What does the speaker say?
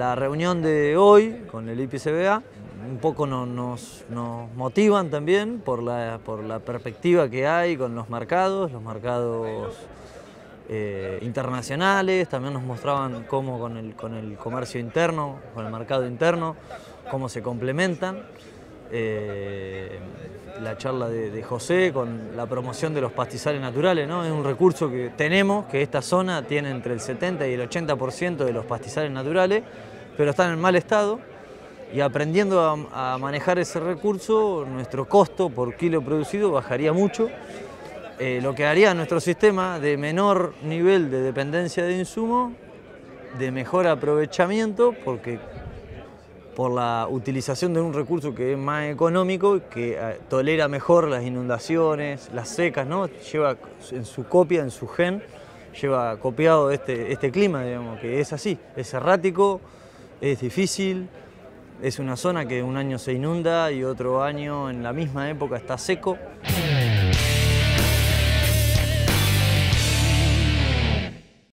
la reunión de hoy con el IPCBA un poco nos, nos, motivan también por la, por la perspectiva que hay con los mercados, los mercados eh, internacionales, también nos mostraban cómo con el, con el comercio interno, con el mercado interno, cómo se complementan. Eh, la charla de, José con la promoción de los pastizales naturales, ¿no? es un recurso que tenemos, que esta zona tiene entre el 70 y el 80% de los pastizales naturales, pero están en mal estado y aprendiendo a, manejar ese recurso, nuestro costo por kilo producido bajaría mucho, eh, lo que haría nuestro sistema de menor nivel de dependencia de insumo, de mejor aprovechamiento, porque por la utilización de un recurso que es más económico, que eh, tolera mejor las inundaciones, las secas, ¿no? lleva en su copia, en su gen, lleva copiado este, este clima, digamos, que es así, es errático, es difícil, es una zona que un año se inunda y otro año en la misma época está seco.